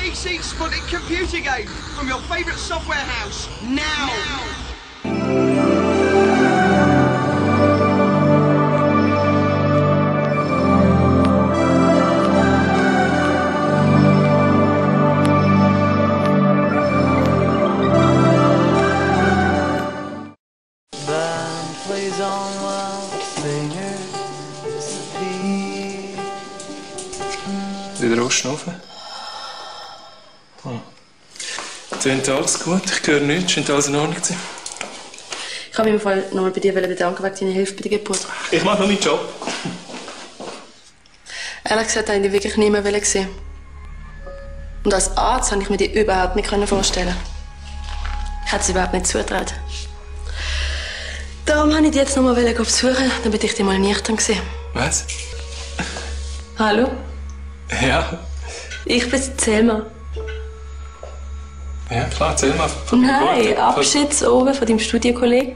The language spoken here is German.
CC Sputnik computer game from your favourite software house now. Band plays on while singers disappear. Wieder ausschnaufen. Hm. Tönt alles gut, ich höre nichts, scheint alles in Ordnung gewesen. Ich habe mich im Fall nochmal bei dir bedanken wegen deiner Hilfe bei der Geburt. Ich mache noch meinen Job. Ehrlich gesagt, habe ich dich wirklich nie mehr sehen. Und als Arzt konnte ich mir die überhaupt nicht vorstellen. Ich hätte es überhaupt nicht zutraut. Darum wollte ich dich jetzt noch mal besuchen, damit ich dich mal nüchtern sehe. Was? Hallo? Ja, Ich bin Selma. Ja klar, erzähl mal. von Nein. Abschied oben von deinem Studienkollegen.